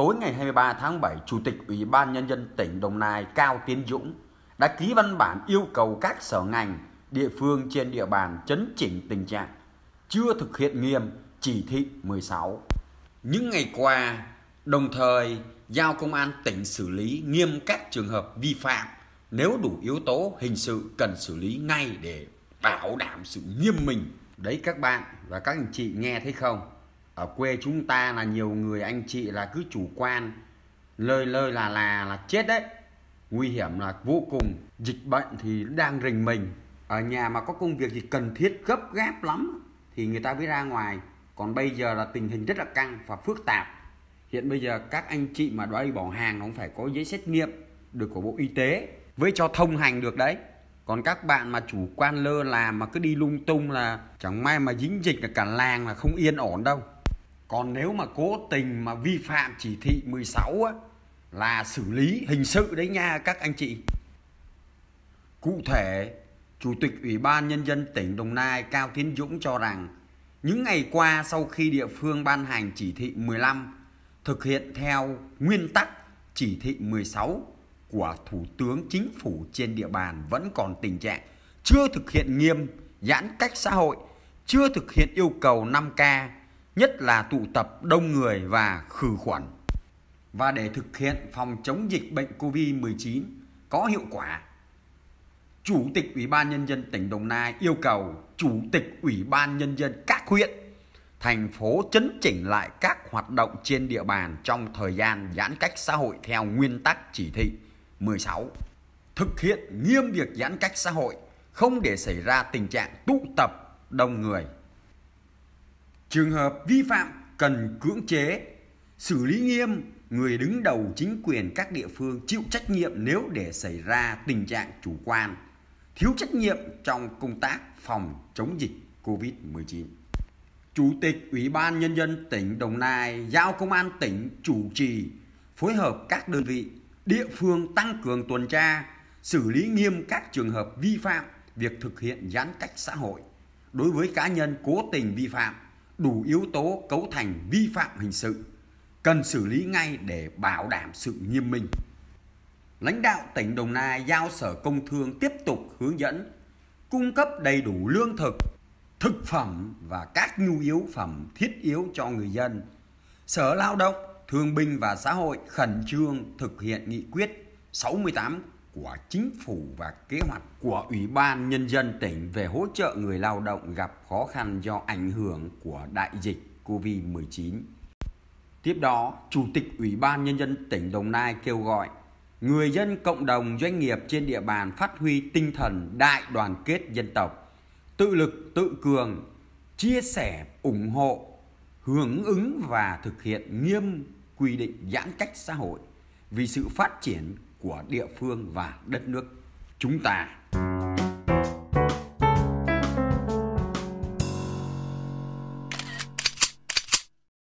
tối ngày 23 tháng 7, Chủ tịch Ủy ban Nhân dân tỉnh Đồng Nai Cao Tiến Dũng đã ký văn bản yêu cầu các sở ngành, địa phương trên địa bàn chấn chỉnh tình trạng chưa thực hiện nghiêm chỉ thị 16. Những ngày qua, đồng thời giao công an tỉnh xử lý nghiêm các trường hợp vi phạm nếu đủ yếu tố hình sự cần xử lý ngay để bảo đảm sự nghiêm minh. Đấy các bạn và các anh chị nghe thấy không? Ở quê chúng ta là nhiều người anh chị là cứ chủ quan, lơi lơi là là là chết đấy. Nguy hiểm là vô cùng. Dịch bệnh thì đang rình mình. Ở nhà mà có công việc gì cần thiết gấp gáp lắm thì người ta mới ra ngoài. Còn bây giờ là tình hình rất là căng và phức tạp. Hiện bây giờ các anh chị mà đây bỏ hàng nó cũng phải có giấy xét nghiệm được của Bộ Y tế với cho thông hành được đấy còn các bạn mà chủ quan lơ là mà cứ đi lung tung là chẳng may mà dính dịch là cả làng là không yên ổn đâu còn nếu mà cố tình mà vi phạm chỉ thị 16 á là xử lý hình sự đấy nha các anh chị. Cụ thể chủ tịch ủy ban nhân dân tỉnh Đồng Nai Cao Tiến Dũng cho rằng những ngày qua sau khi địa phương ban hành chỉ thị 15 thực hiện theo nguyên tắc chỉ thị 16 của Thủ tướng Chính phủ trên địa bàn vẫn còn tình trạng chưa thực hiện nghiêm giãn cách xã hội, chưa thực hiện yêu cầu 5K, nhất là tụ tập đông người và khử khuẩn. Và để thực hiện phòng chống dịch bệnh COVID-19 có hiệu quả, Chủ tịch Ủy ban Nhân dân tỉnh Đồng Nai yêu cầu Chủ tịch Ủy ban Nhân dân các huyện, thành phố chấn chỉnh lại các hoạt động trên địa bàn trong thời gian giãn cách xã hội theo nguyên tắc chỉ thị 16. Thực hiện nghiêm việc giãn cách xã hội, không để xảy ra tình trạng tụ tập đông người. Trường hợp vi phạm cần cưỡng chế, xử lý nghiêm người đứng đầu chính quyền các địa phương chịu trách nhiệm nếu để xảy ra tình trạng chủ quan, thiếu trách nhiệm trong công tác phòng chống dịch COVID-19. Chủ tịch Ủy ban Nhân dân tỉnh Đồng Nai giao Công an tỉnh chủ trì phối hợp các đơn vị địa phương tăng cường tuần tra, xử lý nghiêm các trường hợp vi phạm việc thực hiện giãn cách xã hội đối với cá nhân cố tình vi phạm đủ yếu tố cấu thành vi phạm hình sự cần xử lý ngay để bảo đảm sự nghiêm minh. Lãnh đạo tỉnh Đồng Nai giao Sở Công Thương tiếp tục hướng dẫn cung cấp đầy đủ lương thực, thực phẩm và các nhu yếu phẩm thiết yếu cho người dân. Sở Lao động Thương binh và Xã hội khẩn trương thực hiện nghị quyết 68 của chính phủ và kế hoạch của Ủy ban Nhân dân tỉnh về hỗ trợ người lao động gặp khó khăn do ảnh hưởng của đại dịch COVID-19. Tiếp đó, Chủ tịch Ủy ban Nhân dân tỉnh Đồng Nai kêu gọi người dân cộng đồng doanh nghiệp trên địa bàn phát huy tinh thần đại đoàn kết dân tộc, tự lực tự cường, chia sẻ, ủng hộ, hưởng ứng và thực hiện nghiêm quy định giãn cách xã hội vì sự phát triển của địa phương và đất nước chúng ta.